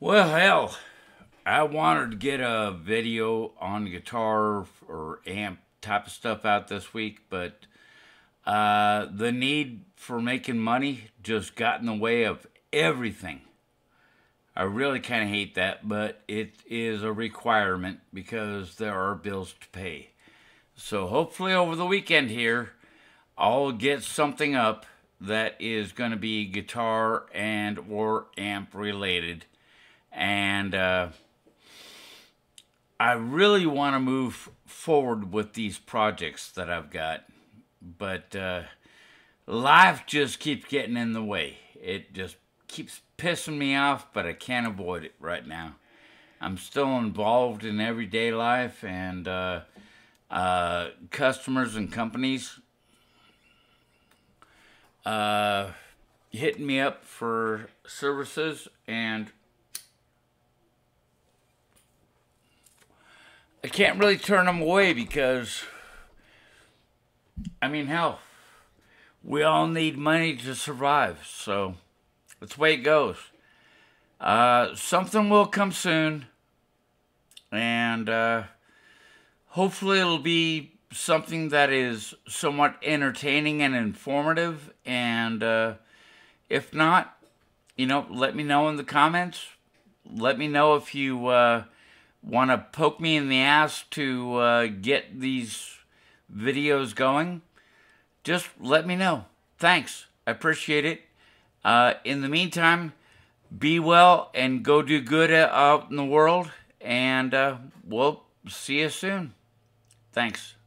Well, hell, I wanted to get a video on guitar or amp type of stuff out this week, but uh, the need for making money just got in the way of everything. I really kind of hate that, but it is a requirement because there are bills to pay. So hopefully over the weekend here, I'll get something up that is going to be guitar and or amp related and uh, I really want to move forward with these projects that I've got, but uh, life just keeps getting in the way. It just keeps pissing me off, but I can't avoid it right now. I'm still involved in everyday life and uh, uh, customers and companies uh, hitting me up for services and I can't really turn them away because, I mean, hell, we all need money to survive. So that's the way it goes. Uh, something will come soon, and uh, hopefully it'll be something that is somewhat entertaining and informative. And uh, if not, you know, let me know in the comments. Let me know if you uh, want to poke me in the ass to uh, get these videos going, just let me know. Thanks. I appreciate it. Uh, in the meantime, be well and go do good out in the world. And uh, we'll see you soon. Thanks.